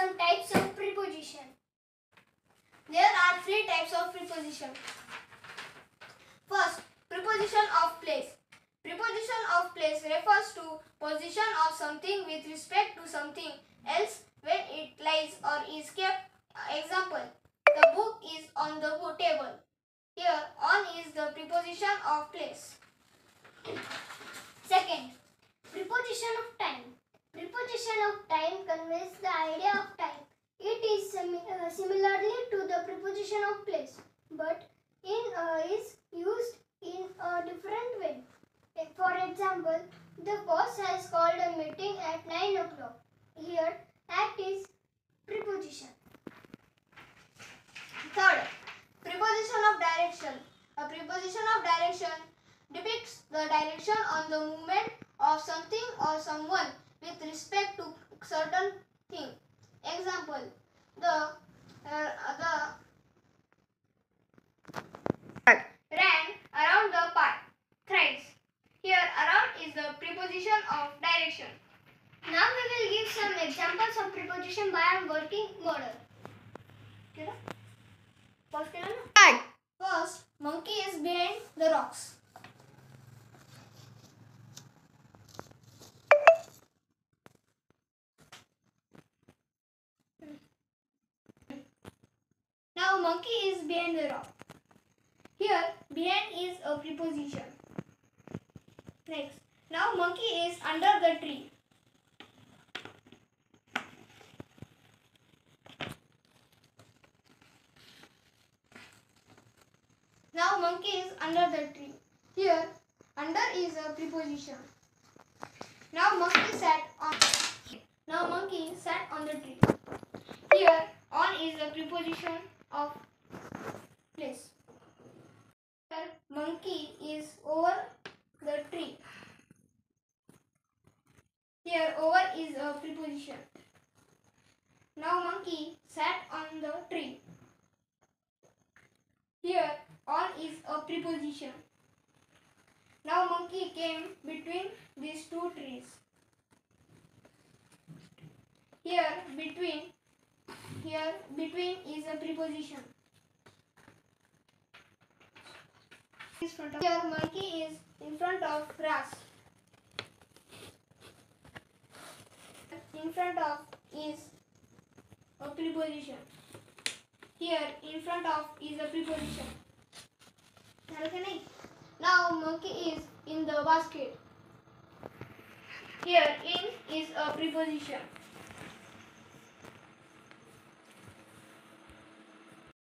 some types of preposition. There are three types of preposition. First, preposition of place. Preposition of place refers to position of something with respect to something else when it lies or is kept. Example, the book is on the table. Here, on is the preposition of place. Second, preposition of time. Preposition of time conveys the idea of time. It is simi- uh, similarly to the preposition of place, but in uh, is used in a different way. For example, the boss has called a meeting at 9 o'clock. Here, at is preposition. Third, preposition of direction. A preposition of direction depicts the direction on the movement of something or someone with respect to certain thing. Example, the the ran around the pie thrice. Here around is the preposition of direction. Now we will give some examples of preposition by working model. First, monkey is behind the rocks. Monkey is behind the rock. Here, behind is a preposition. Next, now monkey is under the tree. Now monkey is under the tree. Here, under is a preposition. Now monkey sat on. Now monkey sat on the tree. Here, on is a preposition of place. Here, monkey is over the tree. Here, over is a preposition. Now monkey sat on the tree. Here, on is a preposition. Now monkey came between these two trees. Here between here between is a preposition. Here monkey is in front of grass. In front of is a preposition. Here in front of is a preposition. Now monkey is in the basket. Here in is a preposition.